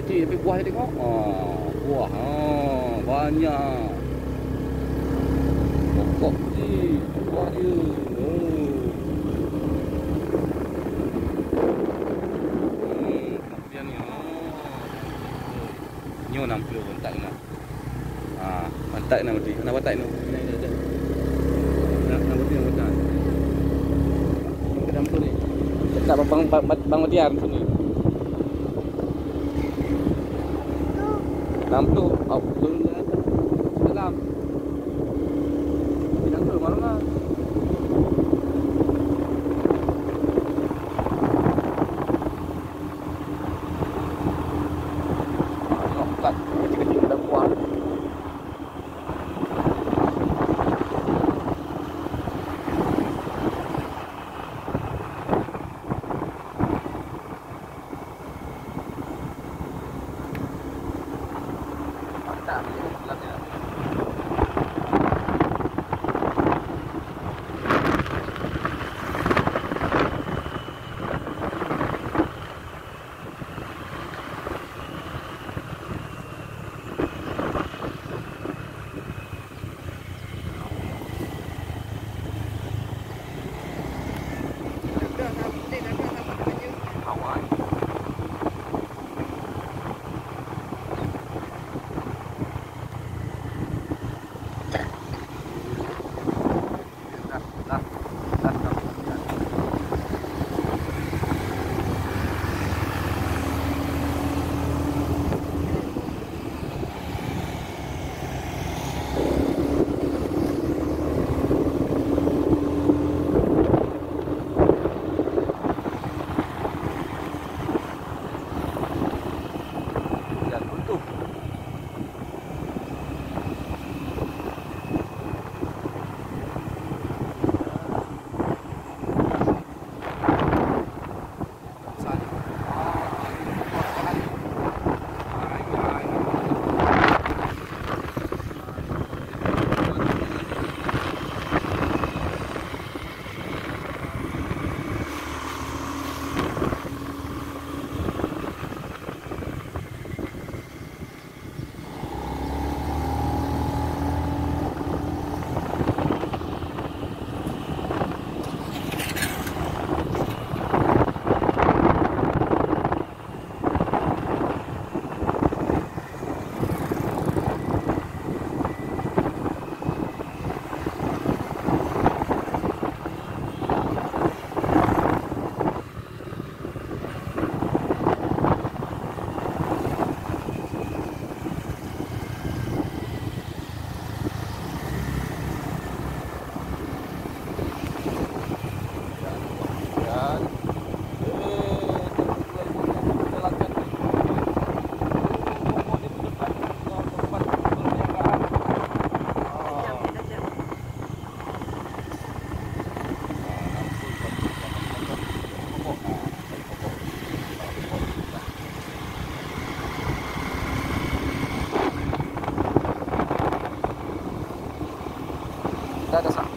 kecil tapi buah dia tengok. Ah, buah. Ha, banyak. Pokok kecil, buah dia. Hmm, ni. Oh. Nyo 60 pun tak kena. Ha, pantat nak mati. Nak pantat ni. Nak nak mati nak. Ke dalam tu ni. Dekat bang bang bang Matiar sini. Dalam tu, oh, turun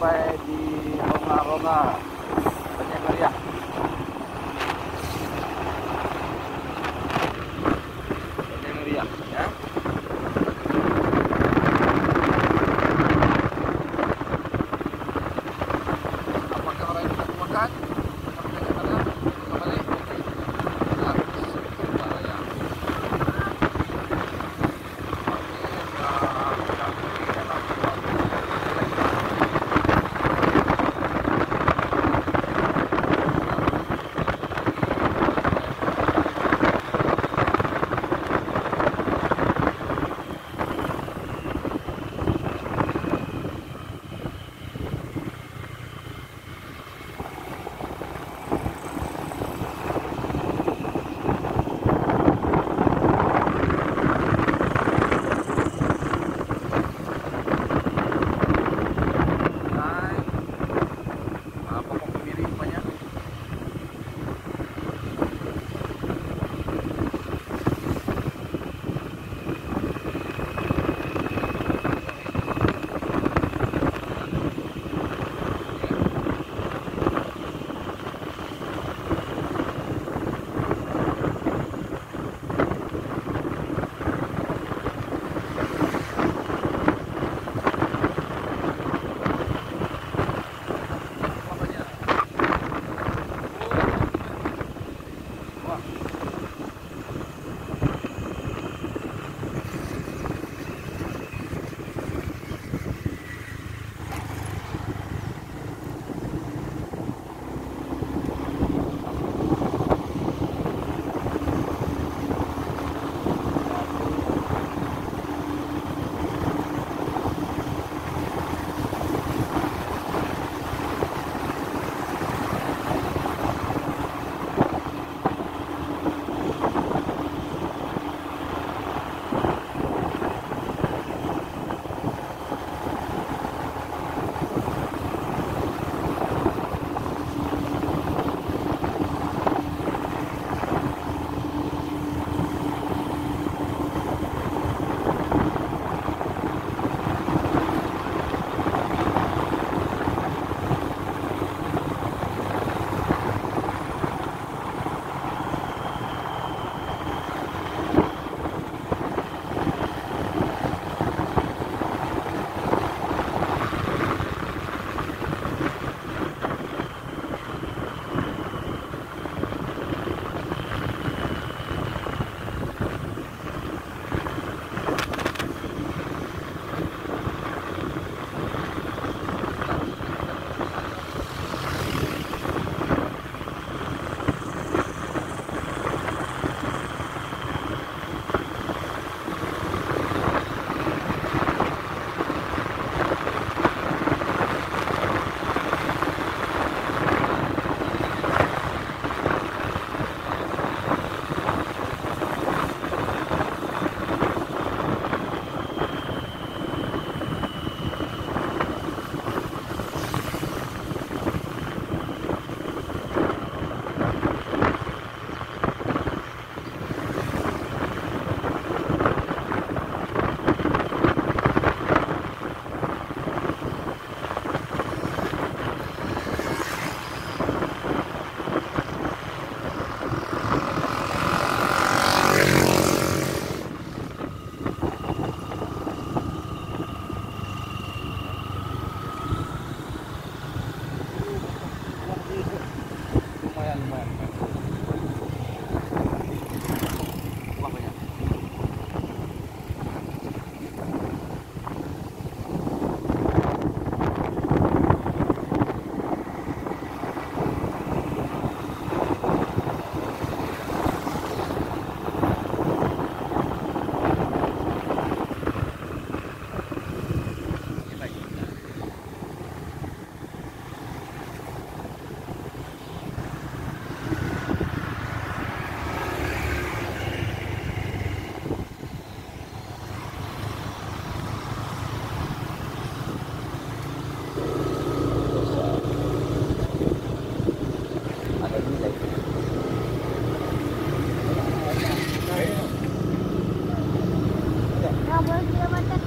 sampai di Ronga-Ronga agua, levanta